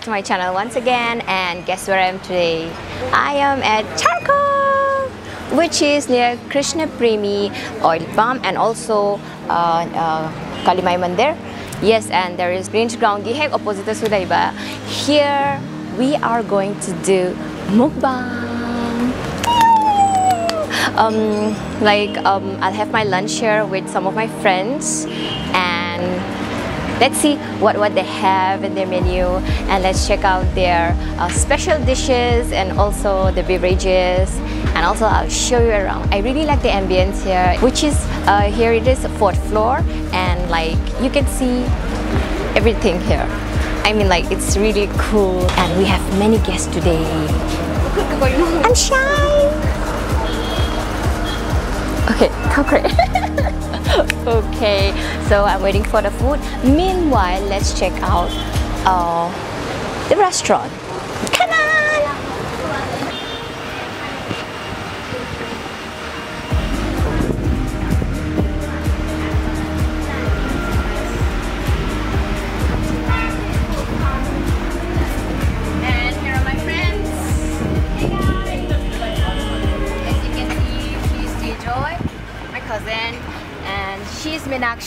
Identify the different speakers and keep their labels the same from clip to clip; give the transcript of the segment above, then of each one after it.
Speaker 1: Back to my channel once again and guess where I am today? I am at Charcoal which is near Krishna Premi oil palm and also uh, uh, Kalimai Mandir. Yes, and there is range ground gi hek opposite su daiba. Here we are going to do mukbang. Um, like um, I'll have my lunch here with some of my friends and let's see what, what they have in their menu and let's check out their uh, special dishes and also the beverages and also I'll show you around. I really like the ambience here which is uh, here it is fourth floor and like you can see everything here. I mean like it's really cool and we have many guests today. I'm shy. Okay, come great. okay, so I'm waiting for the food. Meanwhile, let's check out uh, the restaurant. Come on!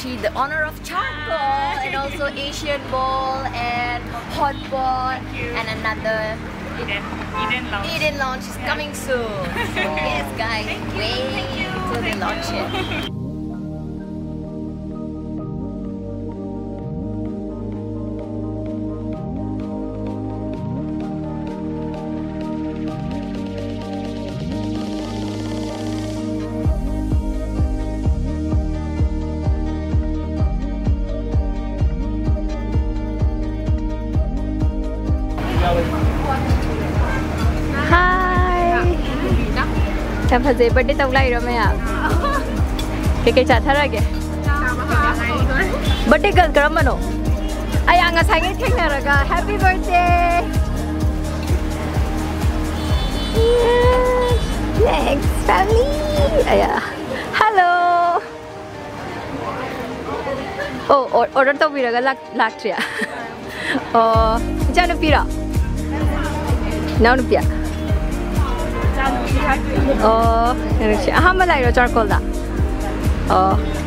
Speaker 1: Minakshi, the owner of Charcoal, and also Asian Bowl and Hot Pot, and another
Speaker 2: Eden, Eden Lounge. Eden
Speaker 1: Launch is coming soon. So yes, guys, wait till they launch it. දැන් පස්සේ බඩේ තවලා ඉරමයා කේකේ චාතරගේ birthday girl करमनो अया ngasage thengaraga happy birthday next family अया hello oh order to biraga latria oh janu pira now nu pia Oh, how much is your chocolate? Oh.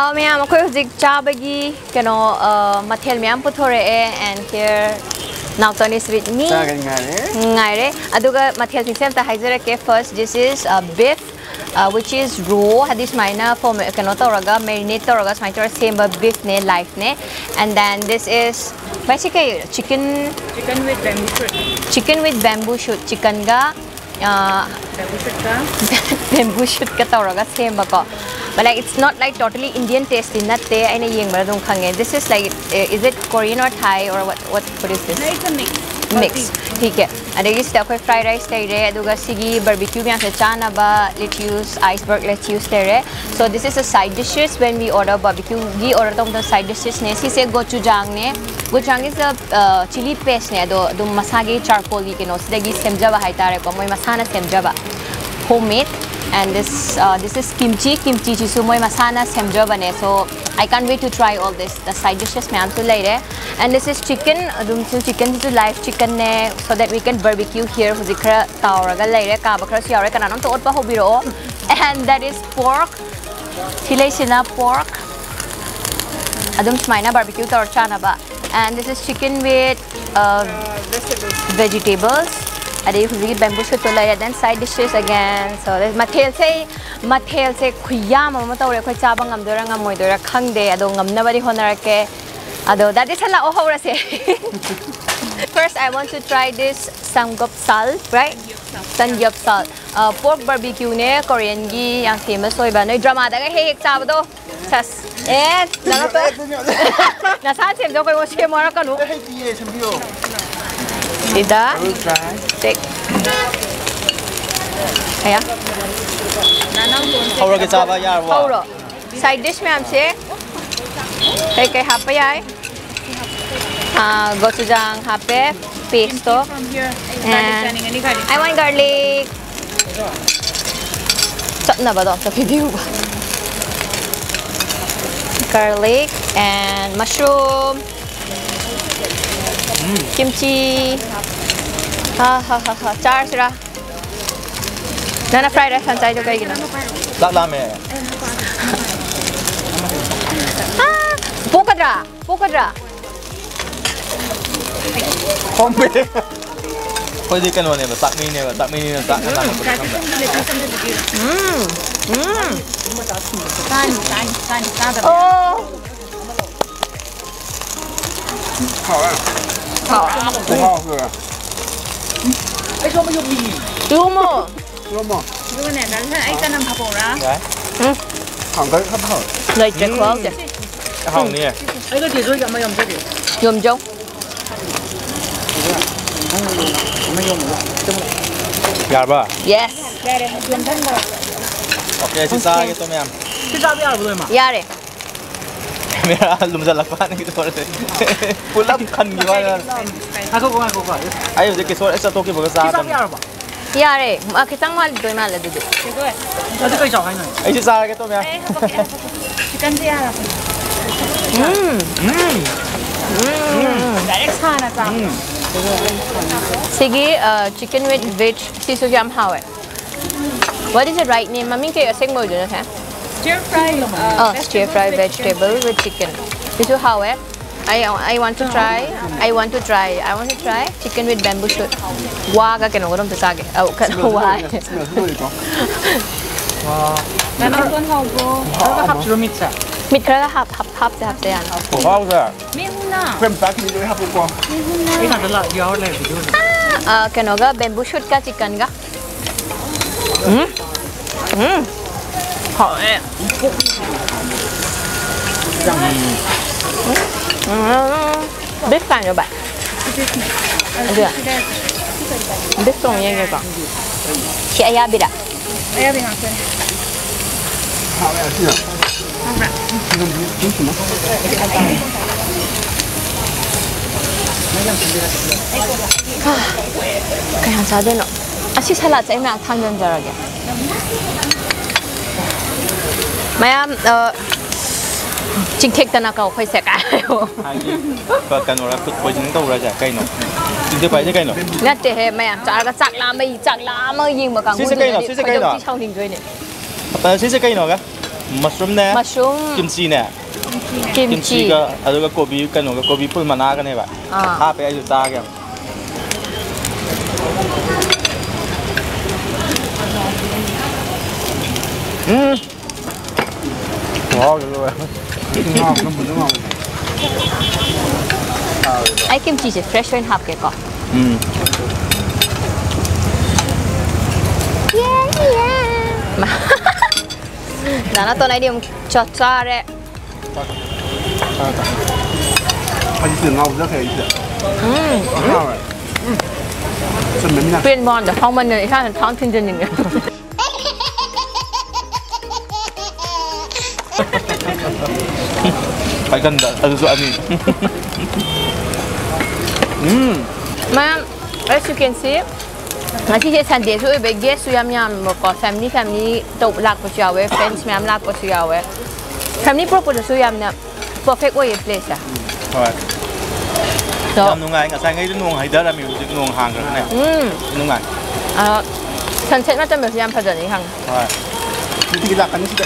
Speaker 1: Uh, mayam ako hujik chabagi kano uh, mathel mayam puthore e and here now Tony street ni
Speaker 3: ngaire
Speaker 1: aduga mathel sing ta haizere ke first this is uh, beef uh, which is raw hadis maina for kano toraga marinate toraga smai tor same beef ne life ne and then this is basically chicken
Speaker 2: chicken with bamboo shoot
Speaker 1: chicken with bamboo shoot chicken ga uh,
Speaker 2: bamboo shoot ka
Speaker 1: bamboo shoot ka toraga same ba ko but like it's not like totally indian taste in natte aina yengba dum khange this is like uh, is it korean or thai or what what what is this No,
Speaker 2: it's a mix. mix
Speaker 1: ठीक है अदगी सिदा कोई fried rice तैरे अदुगा सिगी बारबेक्यू में से चानाबा lettuce iceberg lettuce तैरे so this is a side dishes when we order barbecue gi order tom the side dishes ne si se gochujang ne gochujang is a uh, chili paste ne do dum masagi charcoal gi kino sidagi semjaba hai tare ko moi masana semjaba homemade and this uh, this is kimchi. Kimchi chisumoy masana semjo bane. So I can't wait to try all this. The side dishes mein hum. And this is chicken. Rumsu chicken this is live chicken ne so that we can barbecue here. Huzikra tauraga lai rahe. Kabakra siyare kananam to otpa hobiro. And that is pork. Chile sina pork. Adum smaina barbecue torchana ba. And this is chicken with uh, uh vegetables. Adai huzi bamboo shoot to laya then side dishes again so this mathel se mathel se khuyam ma tawre khoi chaba ngam dora ngam moi dora khangde ado ngam na bari honara ke ado that is hala o hora se first i want to try this samgyeopsal right samgyeopsal uh, pork barbecue ne korean gi yang famous oi ba noi drama da ga he hek chaba do sas eh na to na sa chem do koi wo che mo ra ka nu
Speaker 3: 黑鸡
Speaker 1: Ida? Take. आया
Speaker 2: खौरो के चाबा
Speaker 4: यार वा खौरो
Speaker 2: side
Speaker 1: dish में हमसे कई कई हापे आए हाँ गोचुजांग हापे pesto
Speaker 2: and I want
Speaker 1: garlic चप ना बताओ चप ही हुआ garlic and mushroom kimchi ha ha ha ha char sira nana fried rice hanchai to kai gina
Speaker 4: Lát la mẹ.
Speaker 1: ah pokadra pokadra
Speaker 4: Không biết. Thôi đi cái nồi này mà tặng mini này mà tặng mini này tặng cái nào mà cũng không được.
Speaker 1: mm mm
Speaker 5: San,
Speaker 1: san, san, san. oh 好啊，好
Speaker 5: 很好
Speaker 3: 喝。
Speaker 1: lumo
Speaker 3: 那么
Speaker 2: Yung na, dahil ay ka ng kapora.
Speaker 4: Đấy.
Speaker 3: 好的，它不好。
Speaker 1: lời trẻ khoa kìa
Speaker 4: Cái hồng này.
Speaker 1: yum jong
Speaker 4: Yaar ba.
Speaker 1: yes
Speaker 4: Ok, chị sa cái tôm em.
Speaker 1: yare Mera
Speaker 4: मेरा lakpakan gitu pare. Pulapkan gimana?
Speaker 5: Ako ko ako ko.
Speaker 4: Ayo jadi kisor esa toki bagas sa atam.
Speaker 1: Yare, kitang mal doy mal do do.
Speaker 5: Ado kai chao hai nai.
Speaker 4: Ai si sara ke to mya.
Speaker 2: Chicken dia ra.
Speaker 1: Mm.
Speaker 4: Mm.
Speaker 1: Mm.
Speaker 2: Direct khana sa.
Speaker 1: Sige chicken with veg sisu jam hawe. What is the right name? Mami ke aseng mo do na ha?
Speaker 2: stir fry uh, oh, stir fry vegetable
Speaker 1: with chicken. This is how it. I I want to try. I want to try. I want to try chicken with bamboo shoot. Wa ka kena orang tu sage. Oh, kan wa.
Speaker 2: Nan ang kon hao go.
Speaker 3: Ka hap
Speaker 5: chulu mit sa.
Speaker 1: Mit ka hap hap hap sa hap sa.
Speaker 4: Wow sa.
Speaker 2: Min na.
Speaker 3: Kwem sa ki ni hap ko.
Speaker 2: Min na. Ina
Speaker 5: da la yaw
Speaker 1: bamboo shoot ka chicken ga. Hmm. Hmm. 에 됐어 안 여봐
Speaker 2: 어디야?
Speaker 1: 됐어 얘기해봐. 시 아야비라.
Speaker 2: 아야비 나 그래
Speaker 1: 아, 그냥 자대는 아시 살라 재면 탕면 저러게. Ching thek ta na ka khoi se ka.
Speaker 4: Hai ki. Và cái nồi là cực với những đâu ra chả cây nồi. Chính thế phải chứ cây nồi.
Speaker 3: Na
Speaker 1: te he maya cha ga chak la mai chak la ma yin ma kang Xí xí cây xí xí cây nào? Chong ding ni.
Speaker 4: Tại xí xí cây nồi cái. Mushroom nè.
Speaker 1: Mushroom,
Speaker 4: Kimchi nè.
Speaker 2: Kimchi
Speaker 1: kimchi. cái
Speaker 4: à cái gobi cái nồi cái gobi phun mà na cái này vậy.
Speaker 1: À.
Speaker 4: Phải ai sa cái. Ừ. ngọt rồi
Speaker 3: ngọt nó muốn ngọt
Speaker 1: ai kim chỉ chỉ fresh lên hạt kìa con
Speaker 4: ừ
Speaker 1: yeah yeah mà đã nó tôi này điểm cho cho đấy
Speaker 3: anh chỉ ngọt rất hay chứ
Speaker 1: ừ
Speaker 3: เ
Speaker 1: ปลี่ยนบอลแต่ท้องมันเนี่ยถ้าท้องทินจนอย่างเงี้ย
Speaker 4: ๆ Phải cần đã, ừ, dọa gì. Ừ.
Speaker 1: Ma'am, as you can see, ngasi je Sunday so be guest su yam yam mo ko family family to lak ko siya we friends ma'am lak ko siya we. Family proper su yam na perfect way place à.
Speaker 4: Rồi.
Speaker 1: So, Làm
Speaker 4: nung ngày, ngã sang ấy nung hay đó là mình được nung hàng cái này.
Speaker 1: um,
Speaker 4: Nung ngày.
Speaker 1: uh, sunset มาจะมียามพอดีนี่ค่ะ
Speaker 4: Rồi.
Speaker 3: Hindi kita kan kita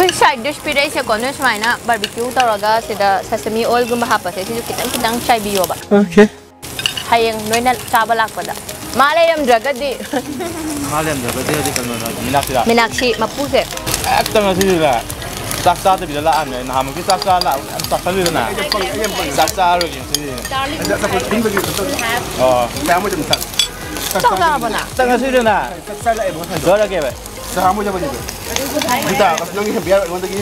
Speaker 1: quick side dish pire se kono smaina barbecue tawraga sida sesame oil gumba hapa se sida kitang kitang chai biyo ba
Speaker 3: Oke.
Speaker 1: hayeng noina chaba lakpada malayam dragadi
Speaker 4: malayam dragadi adi kalno di, la
Speaker 1: minakshi mapu se
Speaker 4: ekta ma sida sak sa de bila la am na ham ki sak sa la am sak sa na
Speaker 3: sak
Speaker 4: sa ro gin sida oh
Speaker 3: ta mo jum sak sak sa ba na sak sa sida na sak sa la e bo sa do
Speaker 4: la ke ba
Speaker 3: Sahamo siya ba dito?
Speaker 2: Dito, kasi
Speaker 3: nang isang biyaro, iwan tagi.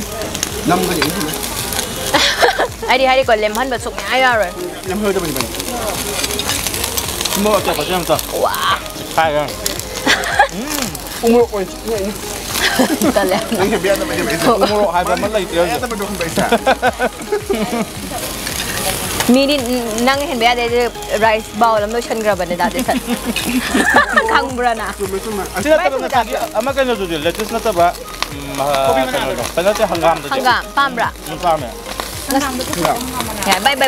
Speaker 3: Nam ka dito.
Speaker 1: Ay di hari ko lemhan ba suk niya ay ara.
Speaker 3: Lemhan ba dito?
Speaker 4: Mo ka pa siyang ta.
Speaker 1: Wow.
Speaker 4: Kaya. Mm.
Speaker 3: Umuro ko.
Speaker 1: Kala. Ang
Speaker 3: biya na ba dito? Umuro hai ba man lang ito. Ay, ta ba dukong ba isa.
Speaker 1: an saksa lu na.
Speaker 3: Saksa ro yin sila. Ada sa pun
Speaker 4: tinggal gitu. Oh. Saya mo jam tak. ต้องการปะนะ Tanga sila na. Saya
Speaker 2: lah ibu.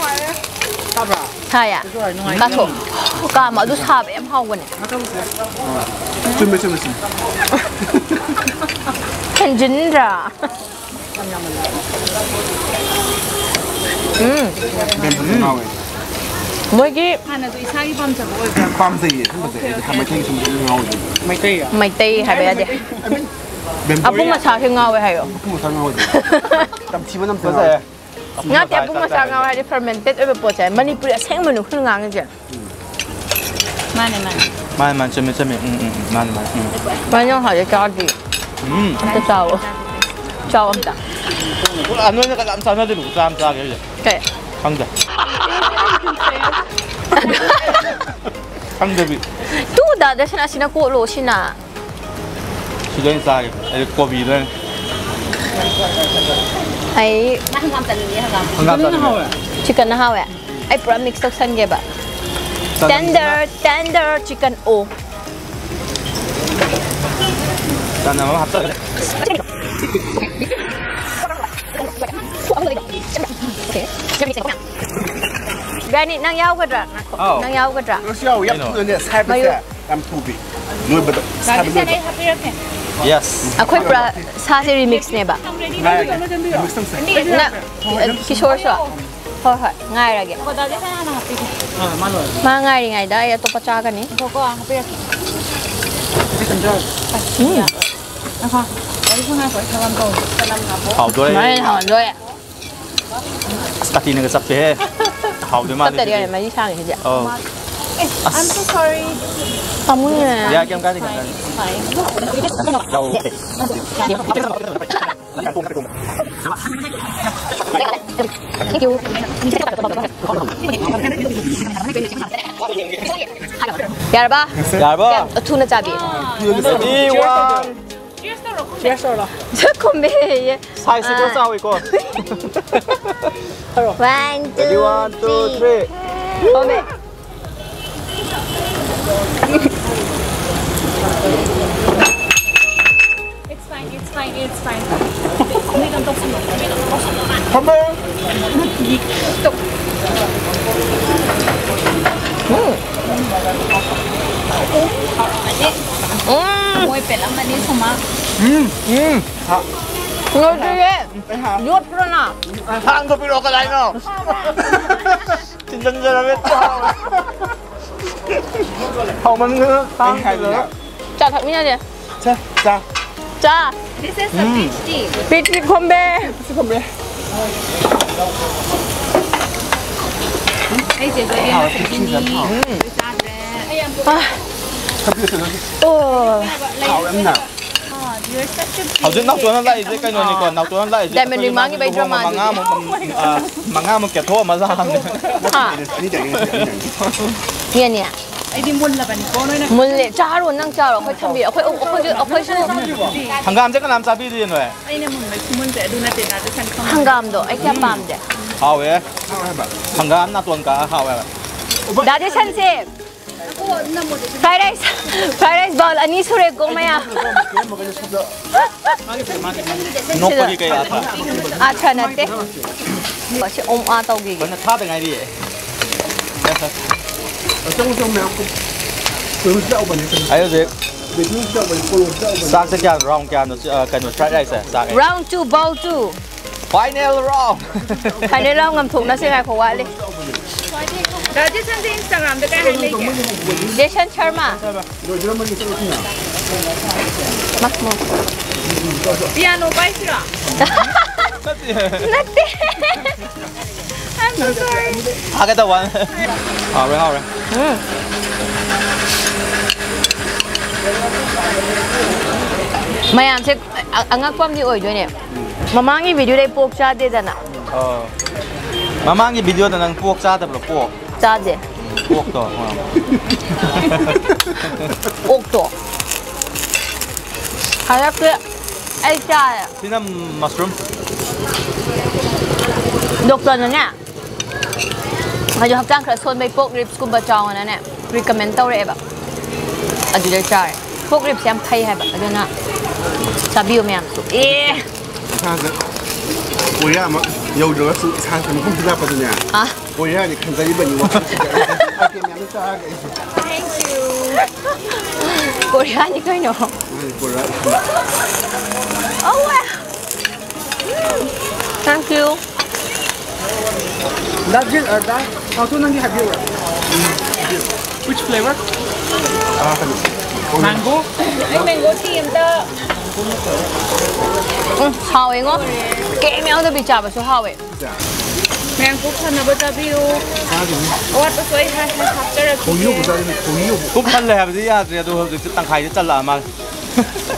Speaker 1: Gora
Speaker 5: ke ba.
Speaker 1: Sa mo jam
Speaker 5: gitu.
Speaker 1: Kita pas nang biar mo lagi. Nam ga
Speaker 5: ni.
Speaker 3: ไอ
Speaker 1: ้ดีให
Speaker 5: ้ดีก่อนเล็มพั
Speaker 1: Mojgi
Speaker 2: Hana tu isang ibam sa buhay ka. Ibam
Speaker 3: sa iya. Hamay tayo sumulit ng ngawi.
Speaker 5: May
Speaker 1: fermented ebe po chay. Manipuri aseng manu kung ngangin chay.
Speaker 2: Mane mane.
Speaker 4: Mane mane.
Speaker 1: 네.
Speaker 4: 강대. 강대비.
Speaker 1: 또 나, 내 신아 신아 꼬로 신아.
Speaker 4: 시간 사이, 꼬비는.
Speaker 1: 아이. 치킨 하와이. 아이 브라믹 석산 개발.
Speaker 4: Tender,
Speaker 1: tender chicken O.
Speaker 4: 나는 한번 합쳐.
Speaker 1: Okay. Granit nang yaw kadra. Oh. Nang yaw kadra.
Speaker 3: Terus yaw, yap tu ni saya besar. Am tubi. Nui betul. Saya besar ni
Speaker 2: happy okay.
Speaker 4: Yes.
Speaker 3: Aku pernah
Speaker 1: sahsi remix ni ba.
Speaker 2: Nah,
Speaker 3: kishore
Speaker 1: shah. พอค่ะง่ายเลยแก
Speaker 2: ก็ได้แค่นั้นค่ะพี่
Speaker 5: มาเลย
Speaker 1: มาง่ายยังไงได้ตัวประจากันนี่
Speaker 2: พอก็ค่ะพี่
Speaker 5: ไปกันด้วย
Speaker 2: ไปนะคะวันนี้พวกนายขอทำตัวไปนำหาพวก
Speaker 4: เขาด้วยไม่ถอ
Speaker 1: นด้วยอะ
Speaker 4: starting dengan sampai hau dia mah. Tadi ada
Speaker 1: mari sang aja.
Speaker 4: Oh.
Speaker 2: I'm so sorry.
Speaker 1: Kamu ya. Ya,
Speaker 2: jam kali kan.
Speaker 4: Jauh.
Speaker 1: Thank you. Yarba. Yarba. Tuna cabi.
Speaker 5: Yarba.
Speaker 4: 结事了，这可没耶。还是多少一个？哎呦，one
Speaker 1: two one two three，后面。It's
Speaker 2: fine, it's fine, it's fine. 우리 감독 선물, 우리 감독 선물.
Speaker 3: 선물.
Speaker 2: 이독.
Speaker 1: 음. 음. lang. ไ
Speaker 2: อ้ Hanggang Ano na sa hawa? chicken นะฮะแหวะไอ้ปลา mix ตกสันเก็บอะ tender tender chicken o Sana mo hapta. แบรนด์นี่นางยาวกระดะ อ้าว นางยาวกระดะ ก็เชี่ยวยับเเนี่ยใช่ไปแค่ทำทูบีนู่นเป็นใช่ไปนู่น Yes. อ่ะค่อยปลาซาซิรีมิกซ์เนี่ยบะ ง่ายมิกซ์ต้องใส่ นะคิโชร์ชัวพอค่ะง่ายละแก Ah, malo. มาง่ายยังไงได้อะตัวปะจากันนี่ Chicken joy. 好多 ไม่ได้ 嘞。 ถอนด้วยอะ Stati na sa pe. How do ตั้ man? งแต่เดียวเลย
Speaker 1: มาที่
Speaker 2: 好像那昨天来这个呢，
Speaker 4: 你管那昨天来这个，但是忙你被抓嘛，忙啊忙啊忙啊忙给拖嘛啥的，
Speaker 3: 哈，你等你
Speaker 1: 你。
Speaker 2: đi muôn là bạn có nói này muôn lệ
Speaker 1: cha luôn năng cha rồi khơi thâm biệt khơi ông khơi chứ khơi chứ
Speaker 4: hàng gam chắc cái làm sao biết đi rồi? Anh
Speaker 2: em mình muôn lệ đun tiền là cái không hàng gam
Speaker 1: đó anh kia bám đấy
Speaker 4: hào vậy hàng gam na tuần cả hào vậy
Speaker 3: đã đi
Speaker 1: sân xem.
Speaker 2: Fried rice
Speaker 1: fried rice बल अनि सुरेको माया
Speaker 3: अच्छा नते
Speaker 1: पछि ओम आ तौ गई भने
Speaker 4: था दगाइ दिए
Speaker 3: आयो जे साग से क्या
Speaker 4: राउंड क्या नो कनो फ्राइड राइस है साग
Speaker 1: round 2 bowl 2
Speaker 4: final round
Speaker 3: final round ngầm thùng nó sẽ ngày khổ quá đi
Speaker 2: राजेशन से इंस्टाग्राम पे काय हँडल
Speaker 3: आहे
Speaker 1: जेशन शर्मा मस्मो
Speaker 2: पियानो पाहिजे
Speaker 1: नक्की I'm sorry.
Speaker 4: I get the one. 好嘞，好嘞。
Speaker 1: 嗯。ꯃꯌꯥꯝꯁꯦ ꯑꯉꯛꯄ ꯑꯃꯗꯤ ꯑꯣꯏꯗꯣꯏꯅꯦ ꯃꯃꯥꯡꯒꯤ ꯚꯤꯗꯤꯑꯣꯗꯩ ꯄꯣꯛ ꯆꯥꯗꯦꯗꯅ
Speaker 4: ꯑ ꯃꯃꯥꯡꯒꯤ ꯚꯤꯗꯤꯑꯣꯗ ꯅꯪ ꯄꯣꯛ ꯆꯥꯗꯕ꯭ꯔꯣ ꯄꯣꯛ
Speaker 1: 짜지?
Speaker 4: 옥도. 어.
Speaker 1: 옥도. 가볍게 알짜요.
Speaker 4: 시남 머스룸.
Speaker 1: 녹선은요. 아주 합장 그래 손배 포크립스 군바 정원에 recommend 떠오래 봐. 아주 잘 짜. 포크립스 한 파이 해봐. 그러나 자비오 매암수. 예.
Speaker 3: 이상하게. 뭐야 뭐 여우들과 상상하는 컴퓨터 아빠들냐.
Speaker 1: 아.
Speaker 3: 我让你看在日本你玩不起来，还给娘扎给。Thank
Speaker 1: you。果然你看着。嗯，果然。Oh wow. Thank you.
Speaker 5: That's it, uh, that. Also, Nandi, have you? Which flavor?
Speaker 3: Mango.
Speaker 2: mango tea and the.
Speaker 1: 응, 하웨잉어? 게임이 어디 비자
Speaker 2: 맹꽃 하나 보자 비오 어왔다 소이 하하 합자라 고유 보자
Speaker 3: 고유
Speaker 4: 꽃 팔래 하면서 야지 너 그때 땅 가야 잘라 아마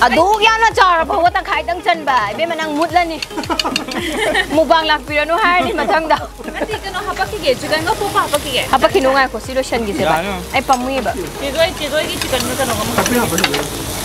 Speaker 1: à đủ cái nó chờ rồi bố tăng khai tăng chân bà bên mình đang mút lên đi mù bằng lạc vì nó hai đi mà thăng đâu
Speaker 2: thì cái nó hấp cái gì chỉ cần có phô hấp cái gì hấp cái nó ngay
Speaker 1: có silo chân gì thế bà ai pamui bà
Speaker 2: chỉ rồi chỉ cái chỉ cần nó cái nó hấp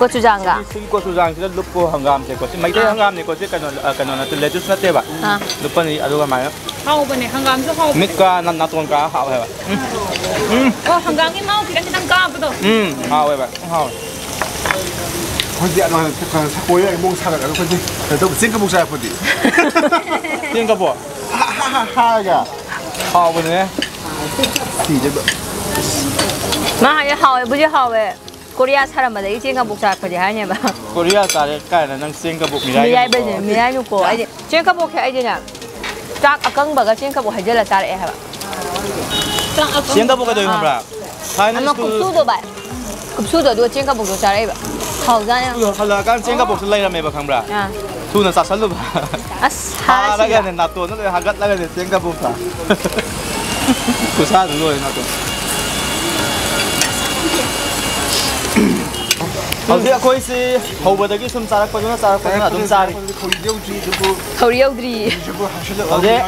Speaker 1: gochujanga
Speaker 4: si gochujang sila lupo hangam se gochi mai te hangam ne gochi kano kano na lettuce na te ba lupo ni aduga mai
Speaker 2: hao ba ne hangam so hao mikka
Speaker 4: na na ton ka hao ba um
Speaker 2: oh hangam ki mau kiran kitang ka ba do
Speaker 4: um hao ba hao
Speaker 3: khoan nó còn sắp cuối lại mông sao cả nó khoan gì để tôi xin cái mông sao khoan gì
Speaker 4: xin cái bộ
Speaker 3: ha ha ha ha cả
Speaker 4: hao bên này
Speaker 3: thì chứ
Speaker 1: mà hay hao ấy bây giờ hao ấy 대도 마 하게 하웨 부지 하웨 코리아 사람마다 이 쟁가 복사 거지 하냐봐
Speaker 4: 코리아 딸에 까는 능 띵가보 미라이 미라이 베지 미라이
Speaker 1: 놓고 아이디 쟁가 복해 아이디냐 짝 아깡바가 쟁가 복 하절라 따라해 해봐
Speaker 2: 띵가보가 더 이거라
Speaker 4: 하이는 아마 그 급수도
Speaker 1: 봐 급수도 누가 쟁가 복도 따라해 봐 하우자냐
Speaker 4: 할라간 띵가보 슬라이라 메바 강브라
Speaker 1: 야
Speaker 4: 투는 사살로 봐
Speaker 1: 아스 하라시야 하라가는
Speaker 4: 나또는 하갓라가는 띵가보 봐 구사 누로 나또
Speaker 3: ꯍꯧꯖꯤꯛ
Speaker 4: ꯑꯩꯈꯣꯏꯁꯤ ꯍꯧꯕꯗꯒꯤ ꯁꯨꯝ ꯆꯥꯔꯛꯄꯗꯨꯅ ꯆꯥꯔꯛꯄꯗꯨꯅ ꯑꯗꯨꯝ ꯆꯥꯔꯤ
Speaker 1: ꯊꯧꯔꯤ ꯌꯧꯗ꯭ꯔꯤ
Speaker 3: ꯍꯧꯖꯤꯛ ꯍꯧꯖꯤꯛ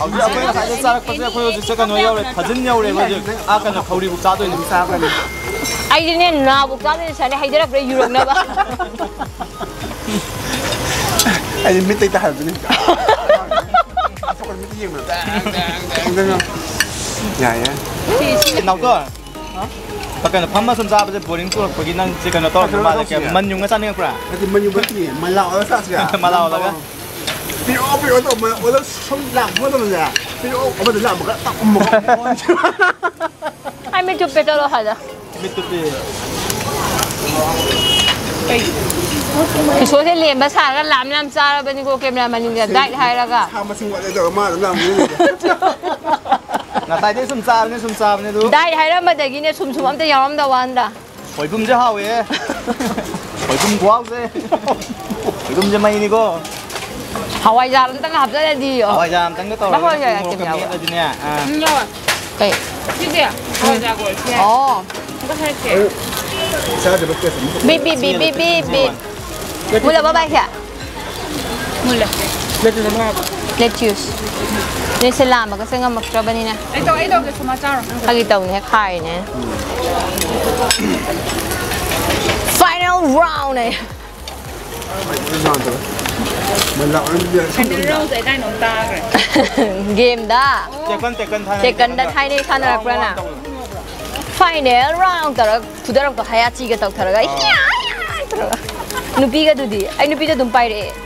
Speaker 1: ꯑꯩꯈꯣꯏ ꯉꯁꯥꯏꯗ
Speaker 4: ꯆꯥꯔꯛꯄꯁꯦ ꯑꯩꯈꯣꯏ ꯍꯧꯖꯤꯛꯁꯦ ꯀꯩꯅꯣ ꯌꯧꯔꯦ ꯐꯖꯅ ꯌꯧꯔꯦꯕ ꯍꯧꯖꯤꯛ ꯑꯥ ꯀꯩꯅꯣ ꯊꯧꯔꯤꯕꯨꯛ ꯆꯥꯗꯣꯏꯅꯤ
Speaker 3: ꯆꯥꯕꯅꯤ
Speaker 1: ꯑꯩꯗꯤꯅꯦ ꯅꯥꯕꯨꯛ ꯆꯥꯗꯣꯏꯅꯤ ꯁꯥꯔꯅꯦ ꯍꯩꯗꯔꯛꯄ꯭ꯔꯥ ꯌꯨꯔꯛꯅꯕ
Speaker 3: ꯑꯩꯗꯤ ꯃꯤꯠꯇꯩ ꯇꯥꯍꯟꯕꯅꯤ ꯌꯦꯡꯕꯗ dài á
Speaker 4: nào cơ Pakai pama sunsa apa sih boring tuh bagi nang si kena tahu cuma ada kayak menyung nggak sana pura.
Speaker 3: Nanti menyung berarti malau lah sah sih. Malau lah kan. Tapi oh tapi itu mana orang sunlam mana tuh ya. Tapi oh apa tuh lah bukan tak umum.
Speaker 1: Hai hả peta loh ada.
Speaker 4: Metu peta.
Speaker 1: số thế liền bà xả ra làm làm sao bên cô kem làm mà nhìn đẹp đại hay là cả
Speaker 3: sao mà sinh hoạt đây rồi mà làm làm
Speaker 4: 나 뭐가 딱 먹어 할매 좀 빼달라 하자 밑에 그 소세 리엠 바사가 람람 짜라 버니 고 캠라 마닌데 다이 하이라가 차 마신 거 내가 엄마 나 뭐야 나타이데 숨 싸네 숨 싸네 도
Speaker 1: 다이 하이라마다기네 숨숨 엄때 야람다 완다
Speaker 4: 거의 붐제 하we 거의 붐 고아우세 Dum jam ini ko.
Speaker 1: hawaijar ang tanga hapsa di yo Awak
Speaker 4: jam tang ko to. Bakal ya, kim ya, Kami Wak? ada dunia. Ah.
Speaker 2: 음, 야,
Speaker 1: kay
Speaker 2: 시대야. 하자 고 이렇게.
Speaker 1: oh
Speaker 2: 이거 할게.
Speaker 3: Saya ada bekas. bip bip
Speaker 1: bip bip bip
Speaker 4: bip
Speaker 5: mula ba
Speaker 1: ba kya
Speaker 2: 몰래.
Speaker 5: Let's have.
Speaker 1: lettuce. Ni sila maga sa nga magtraba nina.
Speaker 2: Ito, ito gusto macharo.
Speaker 1: Kagitaw này, kain eh. Final round eh. Game đã.
Speaker 4: da. Second that
Speaker 1: thay ni sana ra na. Final round tara kudarang to hayachi ga tau tara ga. Nupi ga dudi. Ai nupi ga dumpire.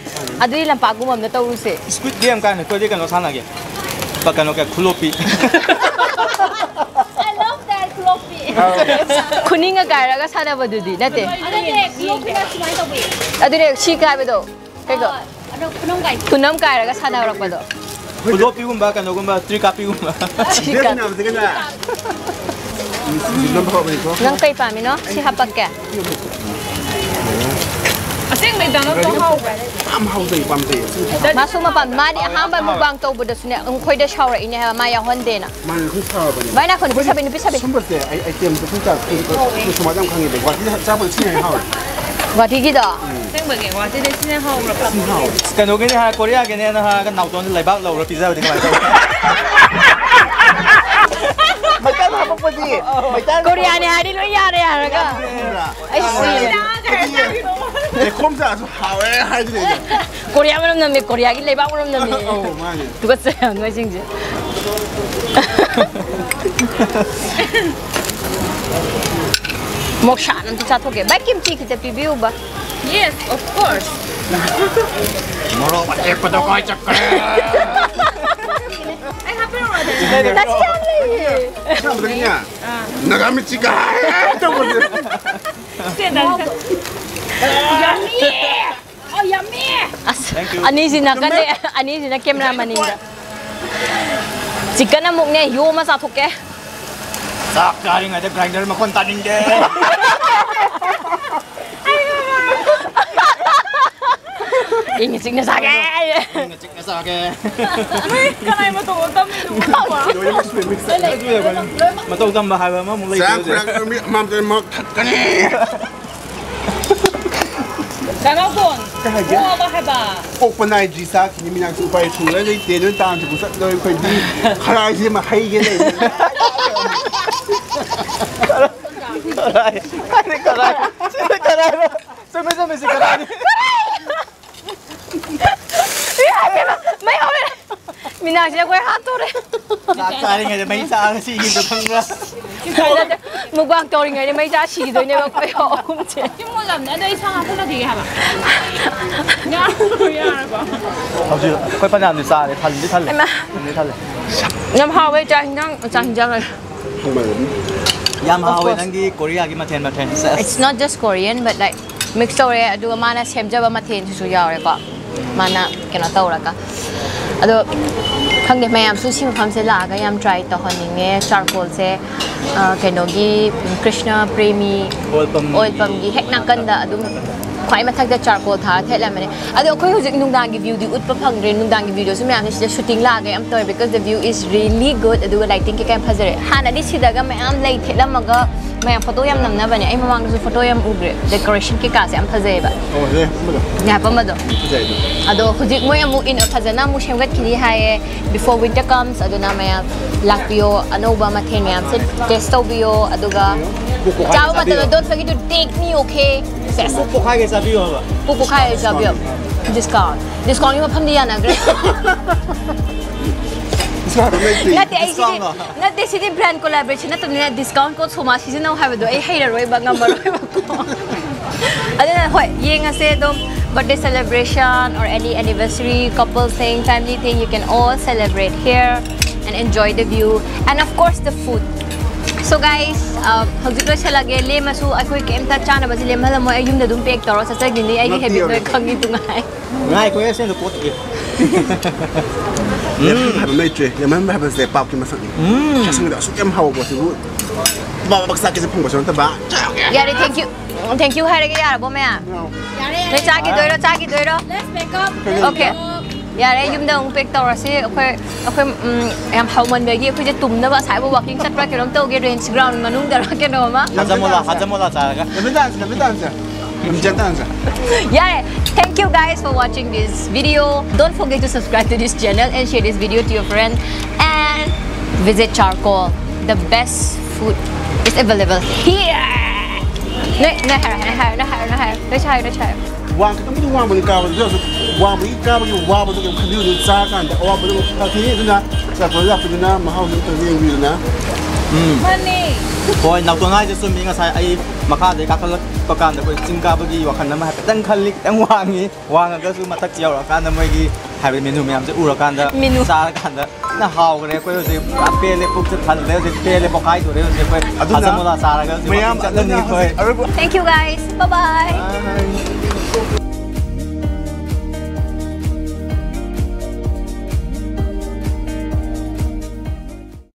Speaker 3: Ay na like TV. Dati, Jeju niya like TV no sa Oh, my, akin. just like, my, Guma na tiyusimida. Ako nung may pan ni. Ta, ta, ta, ta.
Speaker 1: Ado ilang pagumam na tawuse.
Speaker 4: Squid game kan ko dia kan lo sana ge. Pakan lo ka kulopi. I
Speaker 2: love that floppy.
Speaker 1: Kuning nga kaya ka sana ba dudi? Dati.
Speaker 2: 근데 floppy가 좋아해 더 보여.
Speaker 1: Ado rin, si kaya ba do? Kaya
Speaker 2: ano 그런 거 있어.
Speaker 1: kunam kaya ka sana rak ba do?
Speaker 3: Kulopi
Speaker 4: gum ba kan lo gum ba tri kapi gum ba. Dia
Speaker 1: Chika. kenapa
Speaker 3: dia kena? Nam bawa balik kau. Nang
Speaker 1: kay pami no? Si hapag ka.
Speaker 2: Asing may danon to how ba?
Speaker 3: Am how day pam day.
Speaker 2: Masu ma pam ma
Speaker 1: di ham ba mu bang to bu da sune ang khoi da shawra ini ha ma ya honde na.
Speaker 3: Ma khu sa ba ni. Ba na khon pisa be ni pisa be. Sumber te ai ai tem khu ta khu su ma dang khang ni ba ti cha ba chi ha.
Speaker 1: Wa ti gi da.
Speaker 2: Sing ba ge wa ti de sin ha ra pa. Sin ha.
Speaker 4: Kan no ge ni ha Korea ge ni ha kan nau don lai ba lo
Speaker 3: mày tan học bao gì mày
Speaker 4: tan Korea
Speaker 1: này đi lối ra đây à rồi cơ
Speaker 3: ai sa so hau eh, hai tu deh.
Speaker 1: Korea mo nam mi Korea gi lebak mo nam mi. Oh,
Speaker 3: mana?
Speaker 1: 죽었어요, 누가 생지. 목 샤는 또 자토게 맛김치 그때 비비우 봐.
Speaker 2: Yes, of course. Ay, happy order.
Speaker 4: 다시
Speaker 1: 할래. Siapa
Speaker 3: begini? Nagami chika. Tahu dia.
Speaker 2: 쟤나 Yummy! Oh, yummy! 아니 지나 근데 아 Oh, yummy!
Speaker 1: As, sinakan ni, ani sinakem na maninda. Chicken na mukne, yo masa thukke.
Speaker 4: Sak dari ngai grinder ma kon tanin de.
Speaker 1: Na sage.
Speaker 4: Ingi na sage. Mai kanai
Speaker 2: ma to
Speaker 4: tam Ma mulai.
Speaker 2: Tämä on kun. Muova hebää.
Speaker 3: Oppa näin jisaki, niin minä kun päin sulle, niin tiedän taansi, kun sä noin kuin niin haraisi, mä heikelen.
Speaker 4: Karai, aina karai, sinne karai, se me se me se karai.
Speaker 1: Minä, mä ei ole. Minä sinä kuin hattori.
Speaker 2: Mä täällä, että
Speaker 4: me ei saa siinä tapaa.
Speaker 1: 먹방 떠오르는 게 자식이 되냐고 빼요 엄지
Speaker 2: 신문남 내도 이상한 콜라 되게 해봐 야로 야로
Speaker 4: 갑자기 빨리 안 됐어 내 탈래 내 탈래
Speaker 1: 내
Speaker 4: 탈래
Speaker 1: nhâm hao với trang trang trang trang này
Speaker 4: nhâm hao với năng đi Korea cái mà thèn mà thèn it's
Speaker 1: not just Korean, but, like, mixed rồi à đùa mà na xem cho ba mà thèn chú chú giàu rồi có
Speaker 4: mà
Speaker 1: cái nó tàu rồi cả अदो खंगे मैं सूसी मफम से लाग याम ट्राई तहनिंगे चारकोल से कनोगी कृष्ण प्रेमी
Speaker 4: ओल पम की हेक नाकंद अदुम
Speaker 1: खाई मथक चारकोल था थेला मैंने अदो अखोय व्यू दी उतप फंगरे नुंगदांगी वीडियो से मैम सिदा शूटिंग लाग याम तोय because the view is really good अगर लाइटिंग के कैम फजरे हाँ दि सिदागा मैम लाई मैं फ़ोटो यम नमना बने ए ममांग जो फ़ोटो यम उग्रे डेकोरेशन के कासे हम फजे बा ओ
Speaker 3: जे मदो
Speaker 1: या प मदो
Speaker 3: फजे दो
Speaker 1: अदो हुजिक मोय मु इन फजना मु शेमगत खिली हाये बिफोर विंटर कम्स अदो ना मैं लाकपियो अनोबा मथेन मैं से टेस्ट ओबियो अदोगा
Speaker 3: चाओ दो
Speaker 1: don't forget to take me okay Kuku
Speaker 4: खाए जाबियो हवा
Speaker 1: कुकु खाए जाबियो डिस्काउंट डिस्काउंट में फम दिया ना
Speaker 3: ग्रे ꯅꯠꯇꯦ
Speaker 1: ꯑꯩ ꯁꯤꯗꯤ ꯅꯠꯇꯦ ꯁꯤꯗꯤ ꯕ꯭ꯔꯥꯟ ꯀꯣꯂꯥꯕꯣꯔꯦꯁꯟ ꯅꯠꯇꯕꯅꯤꯅ ꯗꯤꯁꯀꯥꯎꯟ ꯀꯣꯗ ꯁꯣꯃꯥ ꯁꯤꯖꯤꯟꯅꯧ ꯍꯥꯏꯕꯗꯣ ꯑꯩ ꯍꯩꯔꯔꯣꯏꯕ ꯉꯝꯃꯔꯣꯏꯕꯀꯣ ꯑꯗꯨꯅ ꯍꯣꯏ ꯌꯦꯡꯉꯁꯦ ꯑꯗꯨꯝ birthday celebration or any anniversary, couple thing, family thing, you can all celebrate here and enjoy the view. And of course the food. So guys, um, hagdik lo siya lagi. Le masu ako kem ta chana basi le mahala mo ay yum na dum pek taro sa sa gindi ay happy birthday kangi tungay.
Speaker 4: Ngay eh. ko yun sa lupot eh.
Speaker 3: haba maitwe nyamamba haba ze pap kima sangi
Speaker 4: chasang
Speaker 3: da su kem hawo bo su ba ba sa ke se phung bo son ta ba yare
Speaker 1: thank you. Thank you hare yara bo me
Speaker 3: yare
Speaker 2: yare cha ki
Speaker 1: doiro cha ki doiro
Speaker 2: let's make up okay
Speaker 1: yare yum da ung pek tawra se akhoi akhoi em hauman begi akhoi je tumna ba sai bo walking chat pra kelom tau ge range ground manung da ra ke no ma
Speaker 3: hajamola
Speaker 4: hajamola cha ga
Speaker 3: lemdan lemdan cha lemdan cha
Speaker 1: yare Thank you guys for watching this video. Don't forget to subscribe to this channel and share this video to your friend. And visit Charcoal. The best food is available here. No, no hair, no hair, no hair, no hair. No hair, no hair.
Speaker 3: Wang, kami tu wang boleh kawal jadi wang boleh kawal jadi wang boleh kawal jadi cara kan. Awak boleh kawal jadi na, tak boleh apa jadi na, mahal jadi na.
Speaker 2: money
Speaker 4: koin nau tongai je sumi nga sai ai makha de ka kal to kan de chingka bagi wa khan na ma tang khalik tang wangi wanga ga su matak chiao ra kan na mai gi hai be menu myam je ura kan da sa kan da na hau gre ko je pe le puk je thal le je pe le pokai do re je ko asa mo la sa ra ga myam chan ni
Speaker 3: ko
Speaker 1: thank you guys bye
Speaker 4: bye